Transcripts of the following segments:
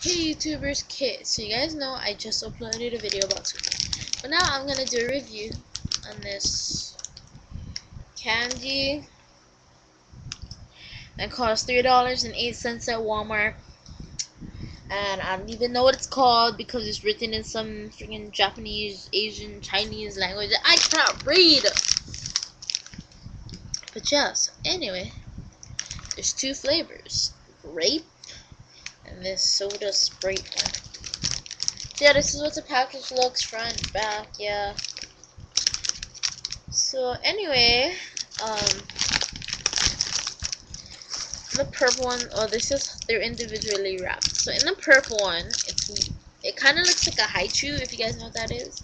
Hey YouTubers, Kit. So you guys know I just uploaded a video about Suga. But now I'm gonna do a review on this candy that eight cents at Walmart. And I don't even know what it's called because it's written in some freaking Japanese, Asian, Chinese language that I can't read. But yeah, so anyway, there's two flavors. Grape this soda Sprite one. Yeah, this is what the package looks front, back, yeah. So anyway, um, the purple one, oh, this is they're individually wrapped. So in the purple one, it's it kind of looks like a Hi-Chew, if you guys know what that is.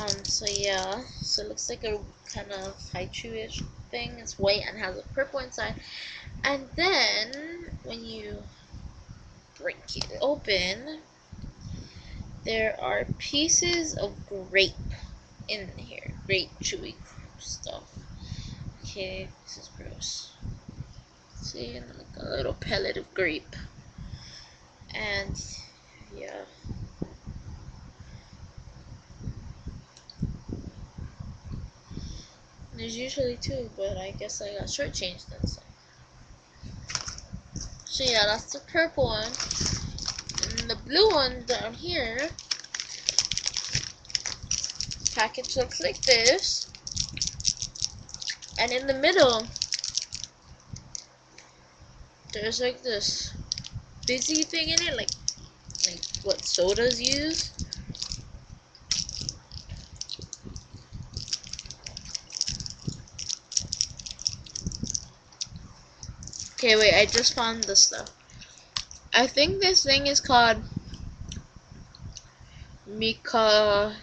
Um, so yeah, so it looks like a kind of Hi-Chew-ish thing. It's white and has a purple inside. And then when you break it open, there are pieces of grape in here. Grape chewy stuff. Okay, this is gross. See, like a little pellet of grape. And yeah. There's usually two, but I guess I got shortchanged time. So yeah, that's the purple one. And the blue one down here, package looks like this. And in the middle, there's like this fizzy thing in it, like like what sodas use. Okay, wait, I just found this stuff. I think this thing is called Mikakuto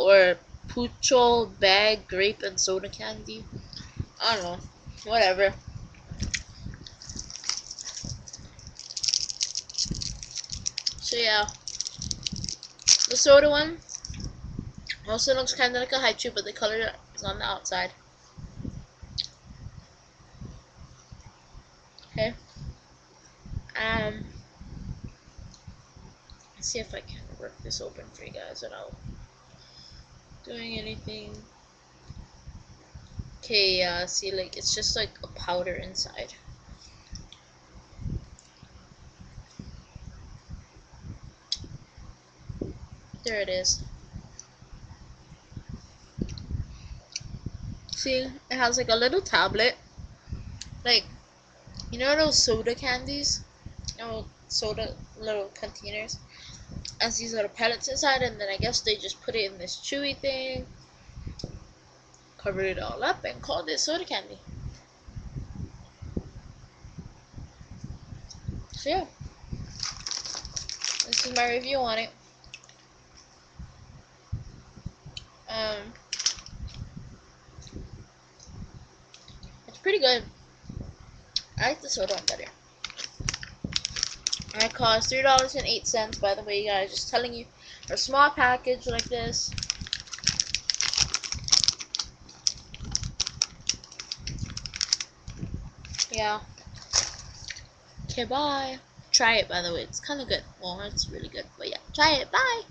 or Puccho Bag Grape and Soda Candy. I don't know. Whatever. So yeah. The soda one also looks kind of like a Hi-Chew, but the color is on the outside. Okay. Um, let's see if I can work this open for you guys without doing anything. Okay, uh, see, like, it's just like a powder inside. There it is. See, it has like a little tablet. Like, you know those soda candies? You know, soda little containers? As these little pellets inside, and then I guess they just put it in this chewy thing, covered it all up, and called it soda candy. So yeah, this is my review on it. Um, it's pretty good. I like the soda one better. And it costs three dollars and eight cents. By the way, guys, just telling you, a small package like this. Yeah. Okay, bye. Try it, by the way. It's kind of good. Well, it's really good. But yeah, try it. Bye.